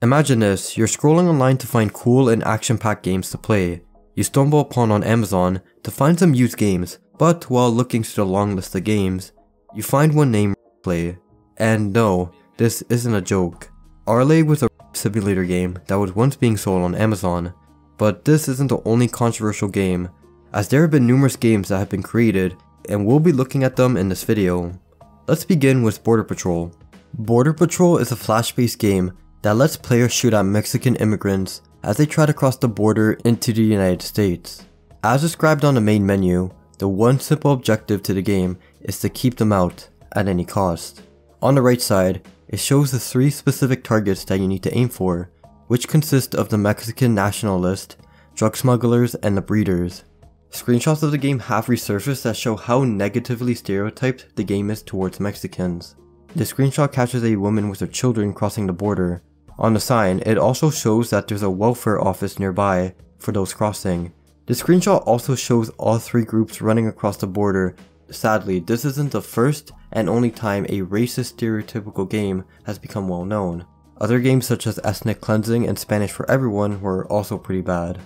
Imagine this, you're scrolling online to find cool and action-packed games to play. You stumble upon on Amazon to find some used games, but while looking through the long list of games, you find one named Play. And no, this isn't a joke. Rlay was a simulator game that was once being sold on Amazon, but this isn't the only controversial game, as there have been numerous games that have been created, and we'll be looking at them in this video. Let's begin with Border Patrol. Border Patrol is a flash-based game that lets players shoot at Mexican immigrants as they try to cross the border into the United States. As described on the main menu, the one simple objective to the game is to keep them out at any cost. On the right side, it shows the three specific targets that you need to aim for, which consist of the Mexican nationalist, drug smugglers, and the breeders. Screenshots of the game have resurfaced that show how negatively stereotyped the game is towards Mexicans. The screenshot captures a woman with her children crossing the border. On the sign, it also shows that there's a welfare office nearby for those crossing. The screenshot also shows all three groups running across the border. Sadly, this isn't the first and only time a racist stereotypical game has become well known. Other games such as Ethnic Cleansing and Spanish for Everyone were also pretty bad.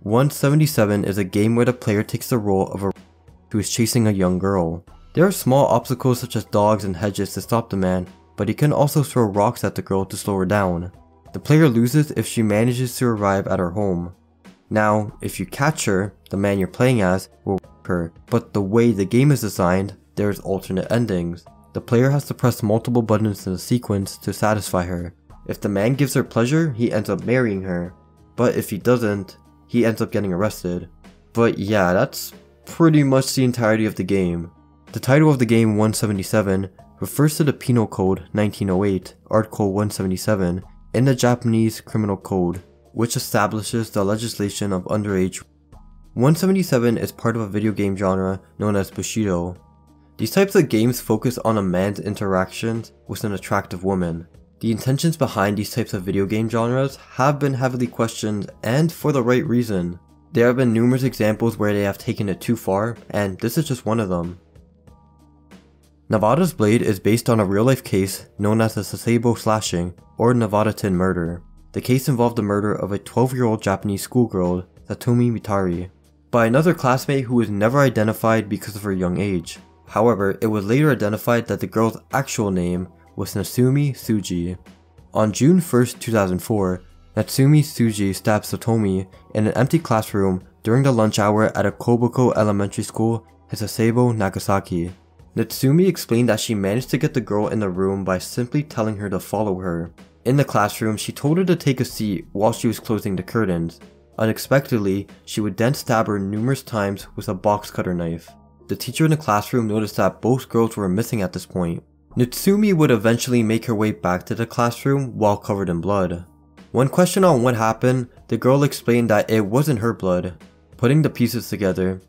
177 is a game where the player takes the role of a who is chasing a young girl. There are small obstacles such as dogs and hedges to stop the man, but he can also throw rocks at the girl to slow her down. The player loses if she manages to arrive at her home. Now, if you catch her, the man you're playing as will her, but the way the game is designed, there's alternate endings. The player has to press multiple buttons in a sequence to satisfy her. If the man gives her pleasure, he ends up marrying her, but if he doesn't, he ends up getting arrested. But yeah, that's pretty much the entirety of the game. The title of the game 177 refers to the Penal Code 1908, Article 177, in the Japanese Criminal Code, which establishes the legislation of underage. 177 is part of a video game genre known as Bushido. These types of games focus on a man's interactions with an attractive woman. The intentions behind these types of video game genres have been heavily questioned and for the right reason. There have been numerous examples where they have taken it too far, and this is just one of them. Nevada's Blade is based on a real-life case known as the Sasebo slashing or Nevada-tan murder. The case involved the murder of a 12-year-old Japanese schoolgirl, Satomi Mitarai, by another classmate who was never identified because of her young age. However, it was later identified that the girl's actual name was Natsumi Tsuji. On June 1, 2004, Natsumi Tsuji stabbed Satomi in an empty classroom during the lunch hour at a Kobuko Elementary School in Sasebo, Nagasaki. Natsumi explained that she managed to get the girl in the room by simply telling her to follow her. In the classroom, she told her to take a seat while she was closing the curtains. Unexpectedly, she would then stab her numerous times with a box cutter knife. The teacher in the classroom noticed that both girls were missing at this point. Natsumi would eventually make her way back to the classroom while covered in blood. When questioned on what happened, the girl explained that it wasn't her blood. Putting the pieces together,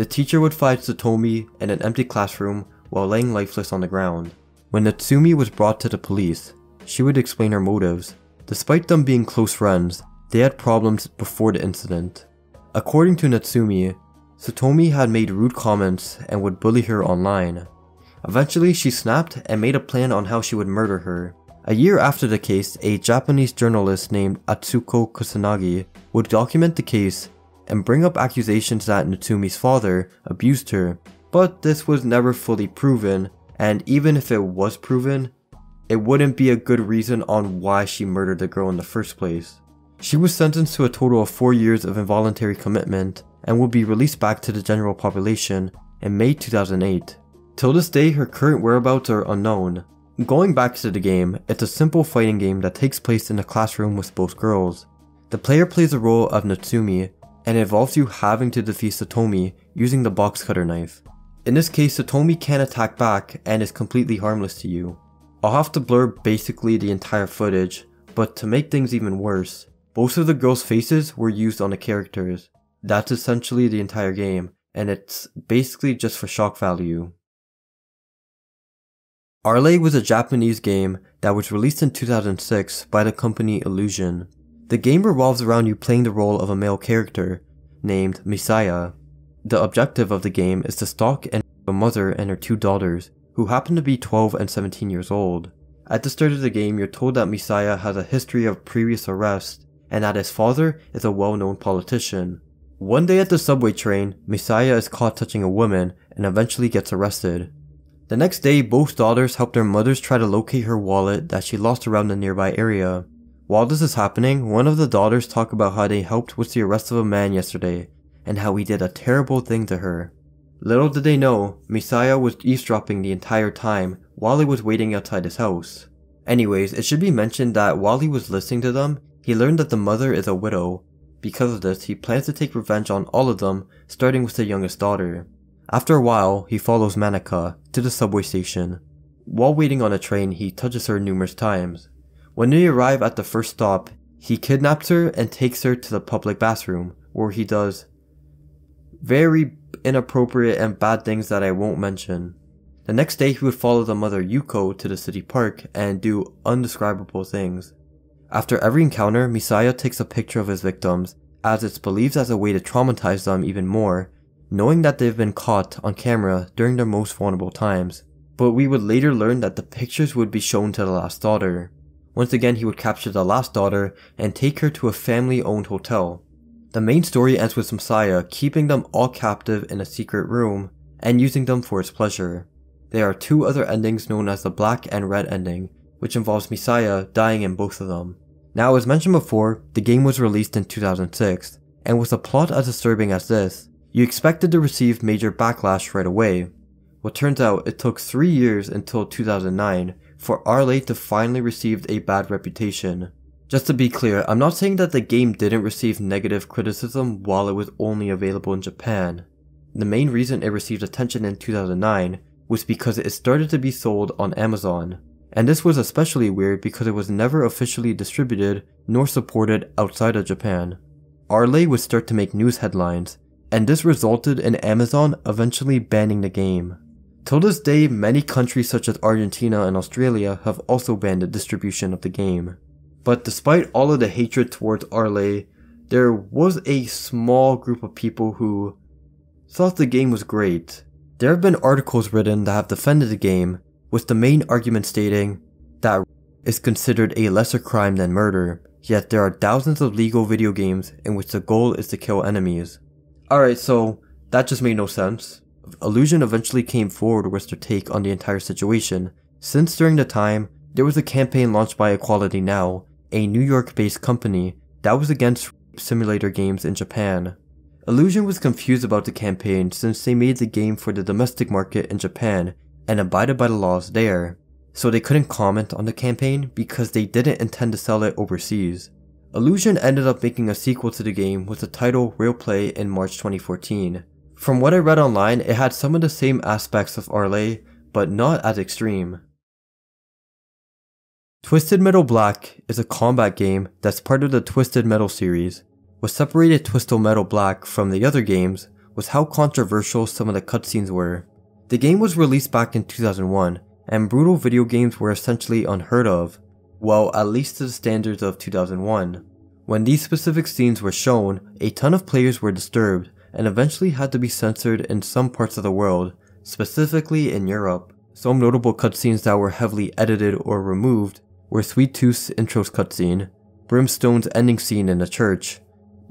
the teacher would find Satomi in an empty classroom while laying lifeless on the ground. When Natsumi was brought to the police, she would explain her motives. Despite them being close friends, they had problems before the incident. According to Natsumi, Satomi had made rude comments and would bully her online. Eventually, she snapped and made a plan on how she would murder her. A year after the case, a Japanese journalist named Atsuko Kusanagi would document the case and bring up accusations that Natsumi's father abused her, but this was never fully proven, and even if it was proven, it wouldn't be a good reason on why she murdered the girl in the first place. She was sentenced to a total of 4 years of involuntary commitment and would be released back to the general population in May 2008. Till this day, her current whereabouts are unknown. Going back to the game, it's a simple fighting game that takes place in a classroom with both girls. The player plays the role of Natsumi and involves you having to defeat Satomi using the box cutter knife. In this case, Satomi can attack back and is completely harmless to you. I'll have to blur basically the entire footage, but to make things even worse, both of the girls' faces were used on the characters. That's essentially the entire game, and it's basically just for shock value. Rlay was a Japanese game that was released in 2006 by the company Illusion. The game revolves around you playing the role of a male character, named Masaya. The objective of the game is to stalk and a mother and her two daughters, who happen to be 12 and 17 years old. At the start of the game, you're told that Masaya has a history of previous arrests and that his father is a well-known politician. One day at the subway train, Masaya is caught touching a woman and eventually gets arrested. The next day, both daughters help their mothers try to locate her wallet that she lost around the nearby area. While this is happening, one of the daughters talk about how they helped with the arrest of a man yesterday and how he did a terrible thing to her. Little did they know, Masaya was eavesdropping the entire time while he was waiting outside his house. Anyways, it should be mentioned that while he was listening to them, he learned that the mother is a widow. Because of this, he plans to take revenge on all of them, starting with the youngest daughter. After a while, he follows Manaka to the subway station. While waiting on a train, he touches her numerous times. When they arrive at the first stop, he kidnaps her and takes her to the public bathroom, where he does very inappropriate and bad things that I won't mention. The next day, he would follow the mother Yuko to the city park and do undescribable things. After every encounter, Masaya takes a picture of his victims, as it's believed as a way to traumatize them even more, knowing that they've been caught on camera during their most vulnerable times. But we would later learn that the pictures would be shown to the last daughter. Once again, he would capture the last daughter and take her to a family owned hotel. The main story ends with Masaya keeping them all captive in a secret room and using them for his pleasure. There are two other endings known as the black and red ending, which involves Masaya dying in both of them. Now as mentioned before, the game was released in 2006, and with a plot as disturbing as this, you expected to receive major backlash right away. What turns out, it took 3 years until 2009 for Arle to finally receive a bad reputation. Just to be clear, I'm not saying that the game didn't receive negative criticism while it was only available in Japan. The main reason it received attention in 2009 was because it started to be sold on Amazon, and this was especially weird because it was never officially distributed nor supported outside of Japan. Arle would start to make news headlines, and this resulted in Amazon eventually banning the game. Till this day, many countries such as Argentina and Australia have also banned the distribution of the game. But despite all of the hatred towards Arle, there was a small group of people who thought the game was great. There have been articles written that have defended the game, with the main argument stating that is considered a lesser crime than murder, yet there are thousands of legal video games in which the goal is to kill enemies. Alright, so that just made no sense. Illusion eventually came forward with their take on the entire situation, since during the time, there was a campaign launched by Equality Now a New York based company that was against simulator games in Japan. Illusion was confused about the campaign since they made the game for the domestic market in Japan and abided by the laws there, so they couldn't comment on the campaign because they didn't intend to sell it overseas. Illusion ended up making a sequel to the game with the title Real Play in March 2014. From what I read online, it had some of the same aspects of Arle, but not as extreme. Twisted Metal Black is a combat game that's part of the Twisted Metal series. What separated Twisted Metal Black from the other games was how controversial some of the cutscenes were. The game was released back in 2001, and brutal video games were essentially unheard of, well at least to the standards of 2001. When these specific scenes were shown, a ton of players were disturbed and eventually had to be censored in some parts of the world, specifically in Europe. Some notable cutscenes that were heavily edited or removed were Sweet Tooth's intro's cutscene, Brimstone's ending scene in the church,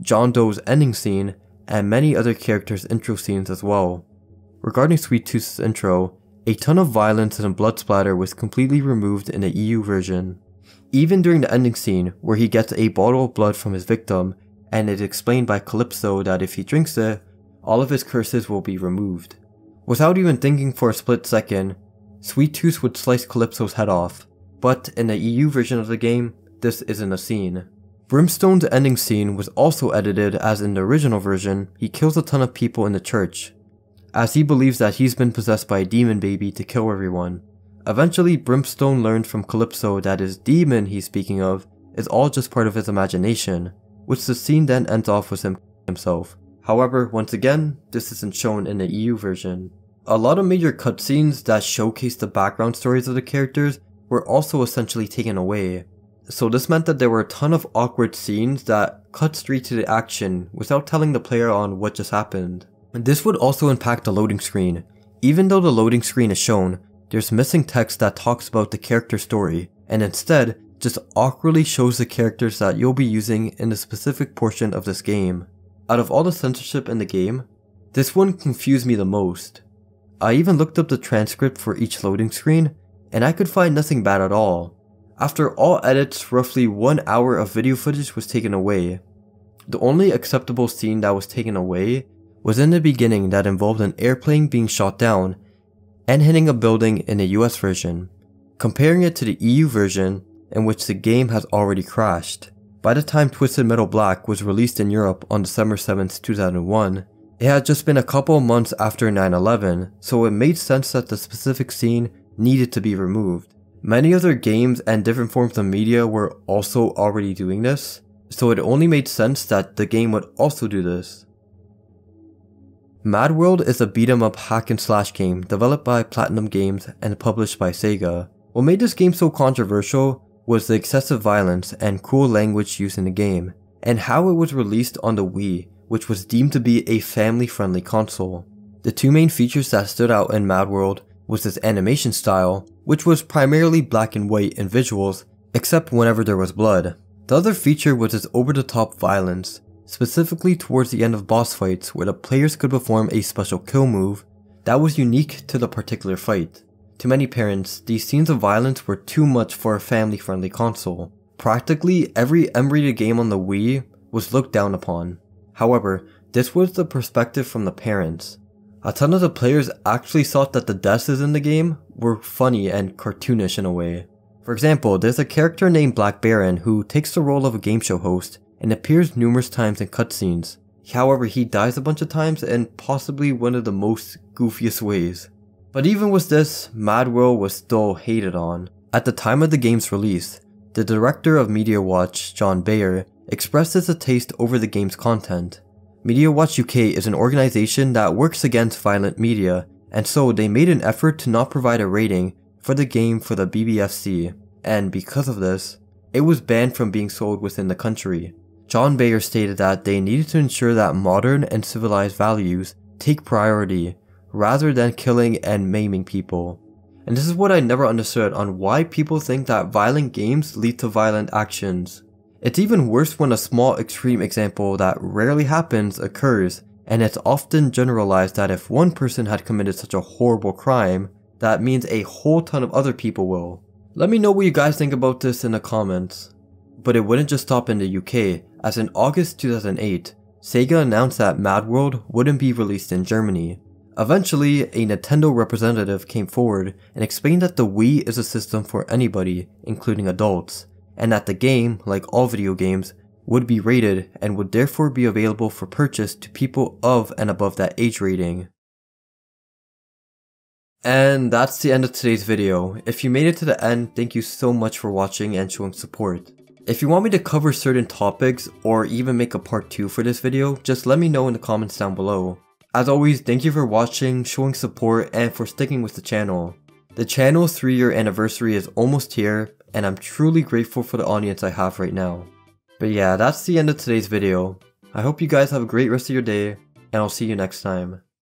John Doe's ending scene, and many other characters' intro scenes as well. Regarding Sweet Tooth's intro, a ton of violence and blood splatter was completely removed in the EU version. Even during the ending scene, where he gets a bottle of blood from his victim, and it's explained by Calypso that if he drinks it, all of his curses will be removed. Without even thinking for a split second, Sweet Tooth would slice Calypso's head off, but in the EU version of the game, this isn't a scene. Brimstone's ending scene was also edited as in the original version, he kills a ton of people in the church, as he believes that he's been possessed by a demon baby to kill everyone. Eventually, Brimstone learned from Calypso that his demon he's speaking of is all just part of his imagination, which the scene then ends off with him himself. However, once again, this isn't shown in the EU version. A lot of major cutscenes that showcase the background stories of the characters were also essentially taken away. So this meant that there were a ton of awkward scenes that cut straight to the action without telling the player on what just happened. This would also impact the loading screen. Even though the loading screen is shown, there's missing text that talks about the character story, and instead just awkwardly shows the characters that you'll be using in a specific portion of this game. Out of all the censorship in the game, this one confused me the most. I even looked up the transcript for each loading screen, and I could find nothing bad at all. After all edits, roughly one hour of video footage was taken away. The only acceptable scene that was taken away was in the beginning that involved an airplane being shot down and hitting a building in the US version, comparing it to the EU version in which the game has already crashed. By the time Twisted Metal Black was released in Europe on December 7, 2001, it had just been a couple months after 9-11, so it made sense that the specific scene needed to be removed. Many other games and different forms of media were also already doing this, so it only made sense that the game would also do this. Mad World is a beat 'em up hack and slash game developed by Platinum Games and published by Sega. What made this game so controversial was the excessive violence and cruel language used in the game, and how it was released on the Wii, which was deemed to be a family-friendly console. The two main features that stood out in Mad World was its animation style, which was primarily black and white in visuals, except whenever there was blood. The other feature was its over-the-top violence, specifically towards the end of boss fights where the players could perform a special kill move that was unique to the particular fight. To many parents, these scenes of violence were too much for a family-friendly console. Practically every M-rated game on the Wii was looked down upon. However, this was the perspective from the parents. A ton of the players actually thought that the deaths in the game were funny and cartoonish in a way. For example, there's a character named Black Baron who takes the role of a game show host and appears numerous times in cutscenes. However, he dies a bunch of times in possibly one of the most goofiest ways. But even with this, Mad World was still hated on. At the time of the game's release, the director of Media Watch, John Beyer, expressed his taste over the game's content. Media Watch UK is an organization that works against violent media, and so they made an effort to not provide a rating for the game for the BBFC, and because of this, it was banned from being sold within the country. John Beyer stated that they needed to ensure that modern and civilized values take priority rather than killing and maiming people. And this is what I never understood on why people think that violent games lead to violent actions. It's even worse when a small extreme example that rarely happens occurs, and it's often generalized that if one person had committed such a horrible crime, that means a whole ton of other people will. Let me know what you guys think about this in the comments. But it wouldn't just stop in the UK, as in August 2008, Sega announced that Mad World wouldn't be released in Germany. Eventually, a Nintendo representative came forward and explained that the Wii is a system for anybody, including adults, and that the game, like all video games, would be rated and would therefore be available for purchase to people of and above that age rating. And that's the end of today's video. If you made it to the end, thank you so much for watching and showing support. If you want me to cover certain topics or even make a part 2 for this video, just let me know in the comments down below. As always, thank you for watching, showing support, and for sticking with the channel. The channel's 3 year anniversary is almost here, and I'm truly grateful for the audience I have right now. But yeah, that's the end of today's video. I hope you guys have a great rest of your day, and I'll see you next time.